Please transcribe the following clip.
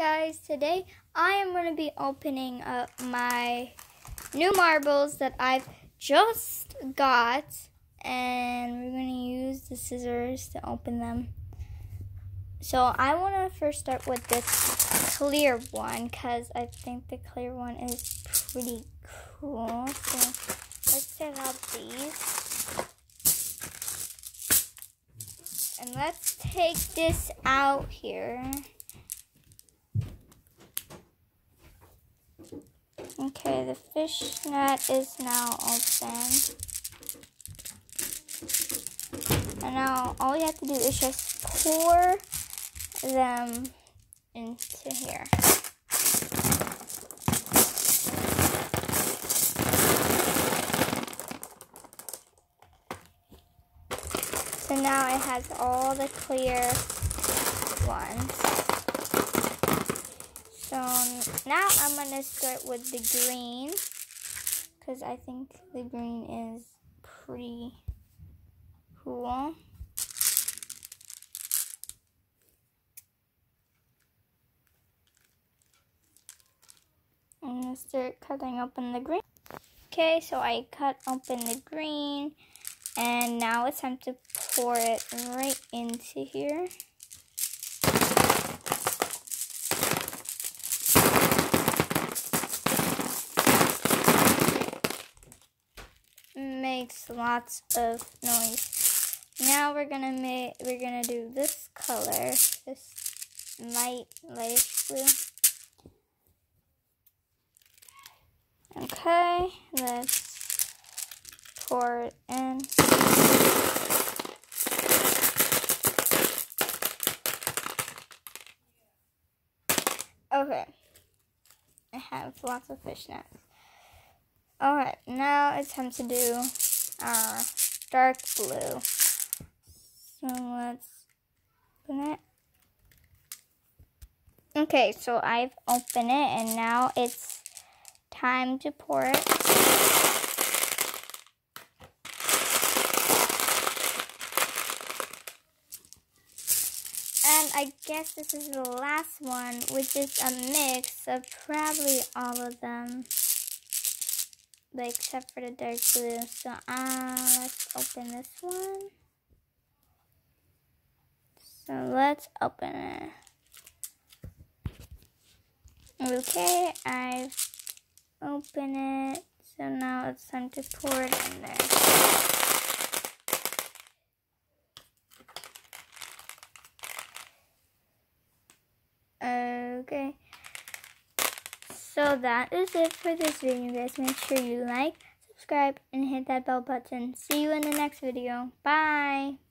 guys, today I am going to be opening up my new marbles that I've just got and we're going to use the scissors to open them. So I want to first start with this clear one because I think the clear one is pretty cool. So let's check out these. And let's take this out here. Okay, the fish net is now open. And now all we have to do is just pour them into here. So now it has all the clear ones. So now I'm to start with the green because I think the green is pretty cool. I'm to start cutting open the green. Okay, so I cut open the green and now it's time to pour it right into here. Makes lots of noise. Now we're gonna make we're gonna do this color, this light light blue. Okay, let's pour it in. Okay, I have lots of fishnets. Alright, now it's time to do our dark blue. So let's open it. Okay, so I've opened it and now it's time to pour it. And I guess this is the last one, which is a mix of probably all of them but except for the dark blue. So uh, let's open this one. So let's open it. Okay, I've opened it. So now it's time to pour it in there. Okay. So that is it for this video, guys. Make sure you like, subscribe, and hit that bell button. See you in the next video. Bye!